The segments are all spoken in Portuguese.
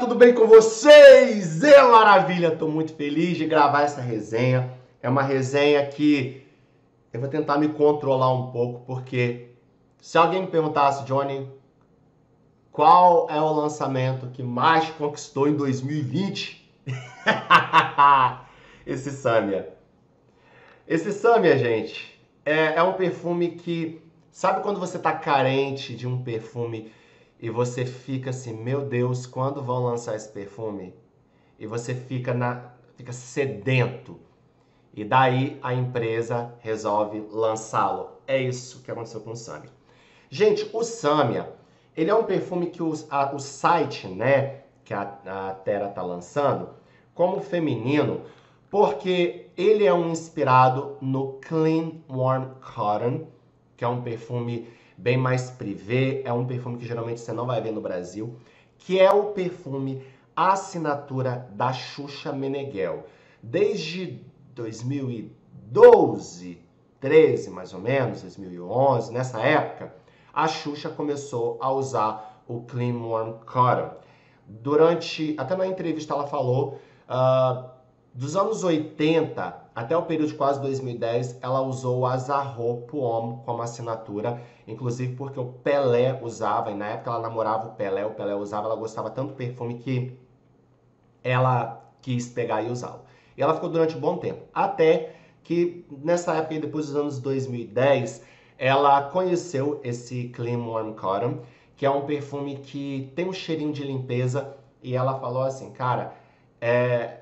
Tudo bem com vocês? É maravilha, tô muito feliz de gravar essa resenha. É uma resenha que eu vou tentar me controlar um pouco, porque se alguém me perguntasse, Johnny, qual é o lançamento que mais conquistou em 2020? Esse Samia. Esse Samia, gente, é, é um perfume que. Sabe quando você tá carente de um perfume e você fica assim, meu Deus, quando vão lançar esse perfume? E você fica na fica sedento. E daí a empresa resolve lançá-lo. É isso que aconteceu com o Samia. Gente, o Samia, ele é um perfume que os, a, o site, né, que a, a Terra tá lançando, como feminino, porque ele é um inspirado no Clean Warm Cotton, que é um perfume bem mais privé, é um perfume que geralmente você não vai ver no Brasil, que é o perfume assinatura da Xuxa Meneghel. Desde 2012, 13 mais ou menos, 2011, nessa época, a Xuxa começou a usar o Clean Warm Cotton. Durante, até na entrevista ela falou, uh, dos anos 80 até o período de quase 2010, ela usou o Azarro Poom como assinatura, inclusive porque o Pelé usava, e na época ela namorava o Pelé, o Pelé usava, ela gostava tanto do perfume que ela quis pegar e usá-lo. E ela ficou durante um bom tempo, até que nessa época, depois dos anos 2010, ela conheceu esse Clean Warm Cotton, que é um perfume que tem um cheirinho de limpeza, e ela falou assim, cara, é,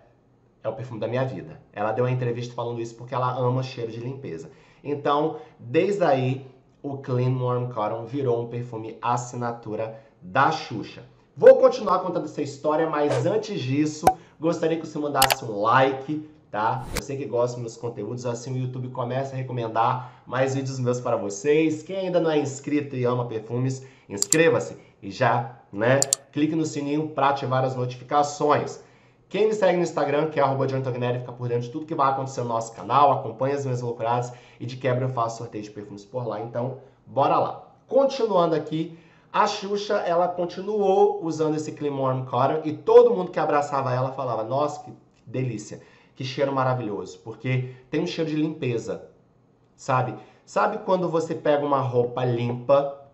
é o perfume da minha vida. Ela deu uma entrevista falando isso porque ela ama cheiro de limpeza. Então, desde aí, o Clean Warm Cotton virou um perfume assinatura da Xuxa. Vou continuar contando essa história, mas antes disso, gostaria que você mandasse um like, tá? Eu sei que gosta dos meus conteúdos, assim o YouTube começa a recomendar mais vídeos meus para vocês. Quem ainda não é inscrito e ama perfumes, inscreva-se e já, né? Clique no sininho para ativar as notificações. Quem me segue no Instagram, que é arroba fica por dentro de tudo que vai acontecer no nosso canal, acompanha as minhas loucuradas e de quebra eu faço sorteio de perfumes por lá. Então, bora lá. Continuando aqui, a Xuxa, ela continuou usando esse Warm Cotton e todo mundo que abraçava ela falava, nossa, que delícia, que cheiro maravilhoso, porque tem um cheiro de limpeza, sabe? Sabe quando você pega uma roupa limpa,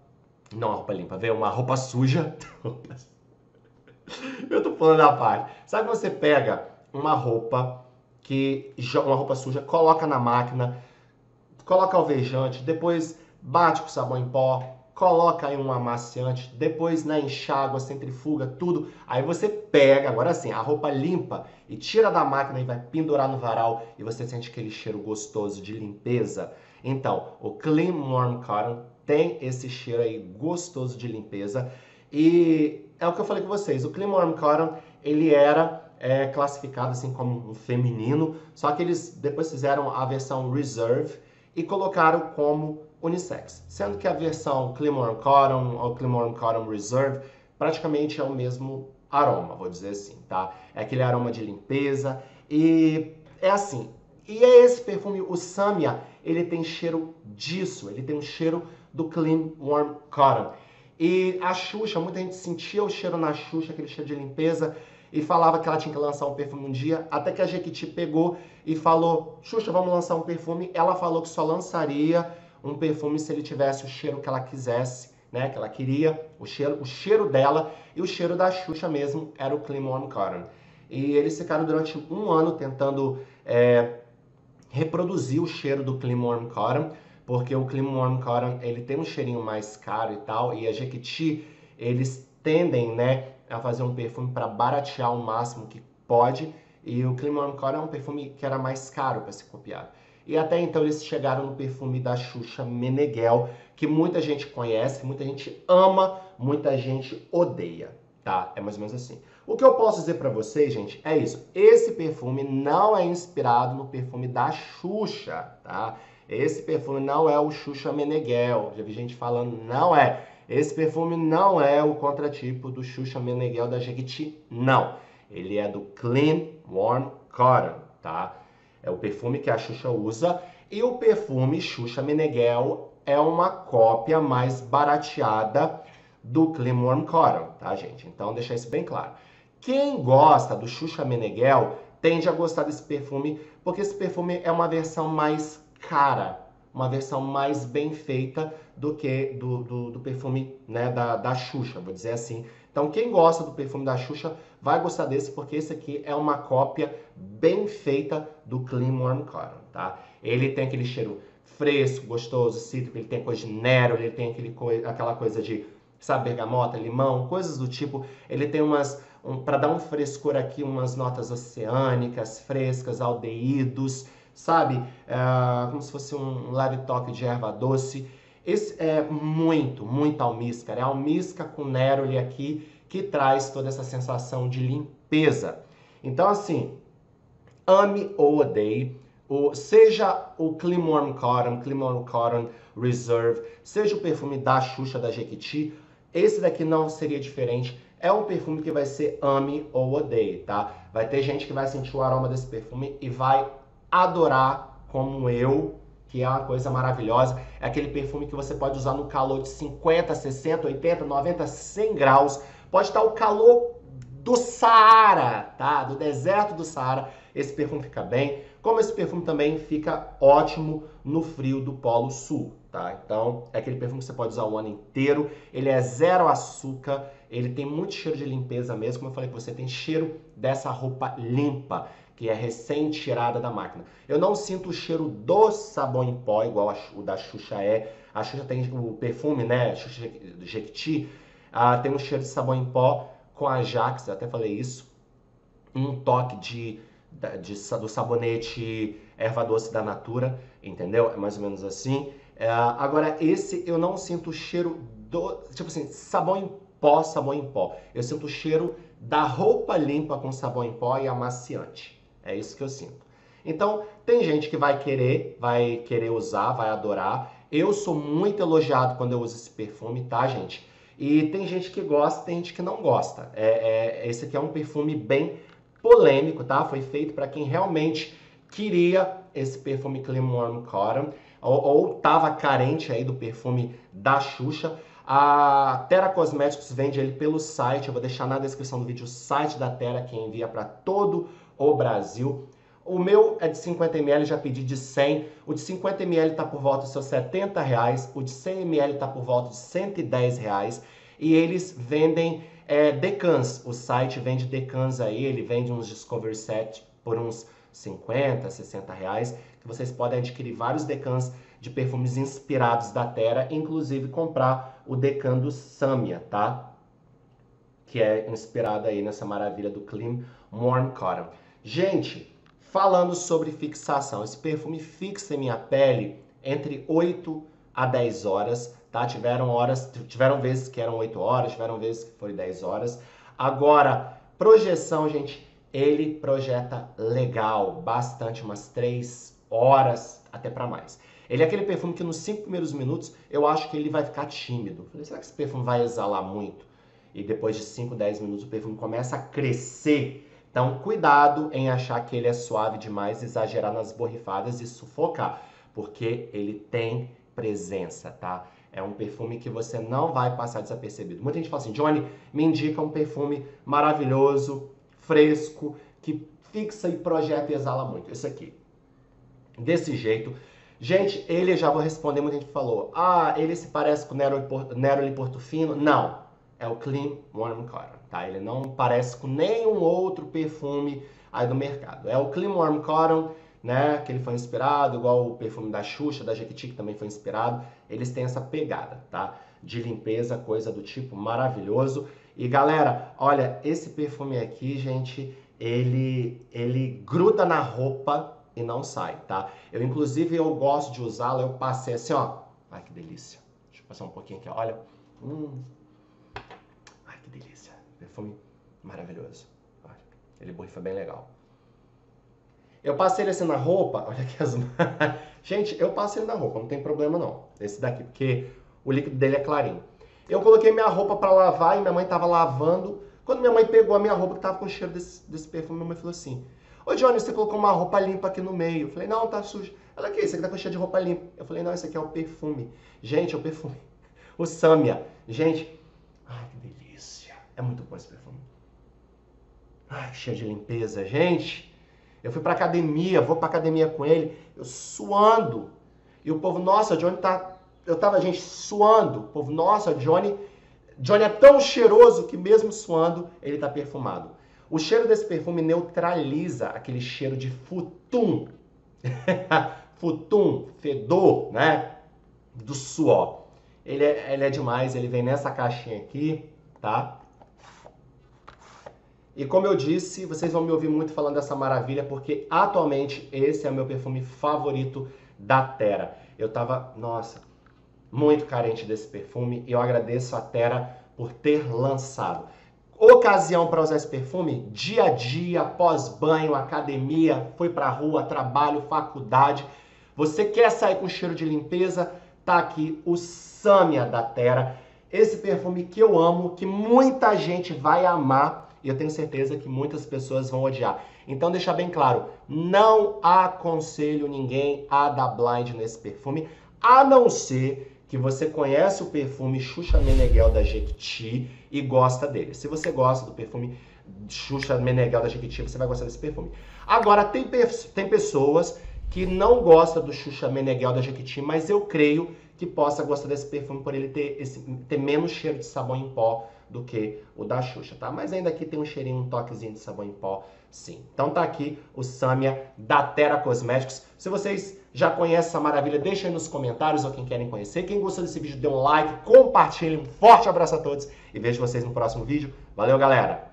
não uma roupa limpa, vê uma roupa suja, Eu tô falando da parte. Sabe você pega uma roupa que uma roupa suja, coloca na máquina, coloca alvejante, depois bate com sabão em pó, coloca aí um amaciante, depois na enxágua, centrifuga, tudo. Aí você pega, agora sim, a roupa limpa e tira da máquina e vai pendurar no varal e você sente aquele cheiro gostoso de limpeza. Então, o Clean Warm Cotton tem esse cheiro aí gostoso de limpeza e é o que eu falei com vocês, o Warm Cotton, ele era é, classificado assim como um feminino, só que eles depois fizeram a versão Reserve e colocaram como unissex, sendo que a versão Warm Cotton ou Warm Cotton Reserve praticamente é o mesmo aroma, vou dizer assim, tá? É aquele aroma de limpeza e é assim. E é esse perfume, o Samia, ele tem cheiro disso, ele tem um cheiro do Clean Warm Cotton. E a Xuxa, muita gente sentia o cheiro na Xuxa, aquele cheiro de limpeza, e falava que ela tinha que lançar um perfume um dia, até que a Jequiti pegou e falou: Xuxa, vamos lançar um perfume. Ela falou que só lançaria um perfume se ele tivesse o cheiro que ela quisesse, né? Que ela queria, o cheiro, o cheiro dela e o cheiro da Xuxa mesmo era o Warm Cotton. E eles ficaram durante um ano tentando é, reproduzir o cheiro do Warm Cotton porque o Clean Warm Cotton ele tem um cheirinho mais caro e tal, e a Jequiti eles tendem, né, a fazer um perfume para baratear o máximo que pode, e o Clean Warm Cotton é um perfume que era mais caro para ser copiado. E até então eles chegaram no perfume da Xuxa Meneghel, que muita gente conhece, muita gente ama, muita gente odeia, tá? É mais ou menos assim. O que eu posso dizer para vocês, gente, é isso. Esse perfume não é inspirado no perfume da Xuxa, tá? Esse perfume não é o Xuxa Meneghel. Já vi gente falando, não é. Esse perfume não é o contratipo do Xuxa Meneghel da Jequiti, não. Ele é do Clean Warm Cotton, tá? É o perfume que a Xuxa usa. E o perfume Xuxa Meneghel é uma cópia mais barateada do Warm Cotton, tá, gente? Então, deixar isso bem claro. Quem gosta do Xuxa Meneghel tende a gostar desse perfume, porque esse perfume é uma versão mais cara, uma versão mais bem feita do que do, do, do perfume né, da, da Xuxa, vou dizer assim. Então, quem gosta do perfume da Xuxa vai gostar desse, porque esse aqui é uma cópia bem feita do Clean Warm Cotton, tá? Ele tem aquele cheiro fresco, gostoso, cítrico, ele tem coisa de nero, ele tem aquele aquela coisa de, sabe, bergamota, limão, coisas do tipo. Ele tem umas, um, para dar um frescor aqui, umas notas oceânicas, frescas, aldeídos, sabe? É, como se fosse um leve toque de erva doce. Esse é muito, muito almíscar. É almíscar com neroli aqui que traz toda essa sensação de limpeza. Então, assim, ame ou odeie, o, seja o Warm Cotton, Warm Cotton Reserve, seja o perfume da Xuxa, da Jequiti, esse daqui não seria diferente. É um perfume que vai ser ame ou odeie, tá? Vai ter gente que vai sentir o aroma desse perfume e vai adorar, como eu, que é uma coisa maravilhosa. É aquele perfume que você pode usar no calor de 50, 60, 80, 90, 100 graus. Pode estar o calor do Saara, tá? Do deserto do Saara. Esse perfume fica bem. Como esse perfume também fica ótimo no frio do Polo Sul, tá? Então, é aquele perfume que você pode usar o ano inteiro. Ele é zero açúcar, ele tem muito cheiro de limpeza mesmo. Como eu falei que você tem cheiro dessa roupa limpa que é recém-tirada da máquina. Eu não sinto o cheiro do sabão em pó, igual o da Xuxa é. A Xuxa tem o perfume, né? Xuxa Jequiti, ah, tem um cheiro de sabão em pó com a Jax, até falei isso. Um toque de, de, do sabonete erva doce da Natura, entendeu? É mais ou menos assim. É, agora, esse eu não sinto o cheiro do. Tipo assim, sabão em pó, sabão em pó. Eu sinto o cheiro da roupa limpa com sabão em pó e amaciante. É isso que eu sinto. Então, tem gente que vai querer, vai querer usar, vai adorar. Eu sou muito elogiado quando eu uso esse perfume, tá, gente? E tem gente que gosta, tem gente que não gosta. É, é esse aqui é um perfume bem polêmico, tá? Foi feito para quem realmente queria esse perfume Clean Warm Cotton ou, ou carente aí do perfume da Xuxa. A Terra Cosméticos vende ele pelo site, eu vou deixar na descrição do vídeo o site da Terra que envia para todo o Brasil. O meu é de 50ml, já pedi de 100. O de 50ml está por volta dos seus 70 reais. O de 100ml está por volta de 110 reais. E eles vendem é, decans. O site vende decans aí. Ele vende uns Discover Set por uns 50, 60 reais. Que vocês podem adquirir vários decans de perfumes inspirados da Terra. Inclusive comprar o decan do Samia, tá? Que é inspirado aí nessa maravilha do Clean Warm Cotton. Gente, falando sobre fixação, esse perfume fixa em minha pele entre 8 a 10 horas, tá? Tiveram horas, tiveram vezes que eram 8 horas, tiveram vezes que foram 10 horas. Agora, projeção, gente, ele projeta legal, bastante, umas 3 horas, até para mais. Ele é aquele perfume que nos 5 primeiros minutos eu acho que ele vai ficar tímido. Falei, será que esse perfume vai exalar muito? E depois de 5, 10 minutos o perfume começa a crescer então, cuidado em achar que ele é suave demais, exagerar nas borrifadas e sufocar, porque ele tem presença, tá? É um perfume que você não vai passar desapercebido. Muita gente fala assim, Johnny, me indica um perfume maravilhoso, fresco, que fixa e projeta e exala muito. Esse aqui. Desse jeito. Gente, ele já vou responder, muita gente falou, ah, ele se parece com o Neroli Portofino. Não, é o Clean Warm Cotton tá? Ele não parece com nenhum outro perfume aí do mercado. É o Clean Warm Cotton, né? Que ele foi inspirado, igual o perfume da Xuxa, da Jequiti, que também foi inspirado. Eles têm essa pegada, tá? De limpeza, coisa do tipo maravilhoso. E galera, olha, esse perfume aqui, gente, ele, ele gruda na roupa e não sai, tá? Eu, inclusive, eu gosto de usá-lo, eu passei assim, ó. Ai, que delícia. Deixa eu passar um pouquinho aqui, olha. Hum. Ai, que delícia. Perfume maravilhoso. Ele borrifa bem legal. Eu passei ele assim na roupa, olha aqui as Gente, eu passei ele na roupa, não tem problema não. Esse daqui, porque o líquido dele é clarinho. Eu coloquei minha roupa para lavar e minha mãe tava lavando. Quando minha mãe pegou a minha roupa que tava com cheiro desse, desse perfume, minha mãe falou assim: Ô Johnny, você colocou uma roupa limpa aqui no meio. Eu falei: Não, tá sujo. Ela, que isso aqui tá com cheiro de roupa limpa. Eu falei: Não, isso aqui é o perfume. Gente, é o perfume. O Samia. Gente, delícia. É muito bom esse perfume. Ai, cheio de limpeza, gente. Eu fui pra academia, vou pra academia com ele, eu suando. E o povo, nossa, Johnny tá. Eu tava, gente, suando. O povo, nossa, Johnny. Johnny é tão cheiroso que mesmo suando, ele tá perfumado. O cheiro desse perfume neutraliza aquele cheiro de futum. futum, fedor, né? Do suor. Ele é, ele é demais, ele vem nessa caixinha aqui, tá? E como eu disse, vocês vão me ouvir muito falando dessa maravilha, porque atualmente esse é o meu perfume favorito da Terra. Eu tava, nossa, muito carente desse perfume e eu agradeço a Terra por ter lançado. Ocasião para usar esse perfume? Dia a dia, pós-banho, academia, foi pra rua, trabalho, faculdade. Você quer sair com cheiro de limpeza? Tá aqui o Samia da Terra. Esse perfume que eu amo, que muita gente vai amar e eu tenho certeza que muitas pessoas vão odiar. Então, deixar bem claro, não aconselho ninguém a dar blind nesse perfume, a não ser que você conhece o perfume Xuxa Meneghel da Jequiti e gosta dele. Se você gosta do perfume Xuxa Meneghel da Jequiti, você vai gostar desse perfume. Agora, tem, tem pessoas que não gostam do Xuxa Meneghel da Jequiti, mas eu creio que possa gostar desse perfume por ele ter, esse, ter menos cheiro de sabão em pó do que o da Xuxa, tá? Mas ainda aqui tem um cheirinho, um toquezinho de sabão em pó, sim. Então tá aqui o Samia da Terra Cosméticos. Se vocês já conhecem essa maravilha, deixa aí nos comentários ou quem querem conhecer. Quem gostou desse vídeo, dê um like, compartilhe. Um forte abraço a todos e vejo vocês no próximo vídeo. Valeu, galera!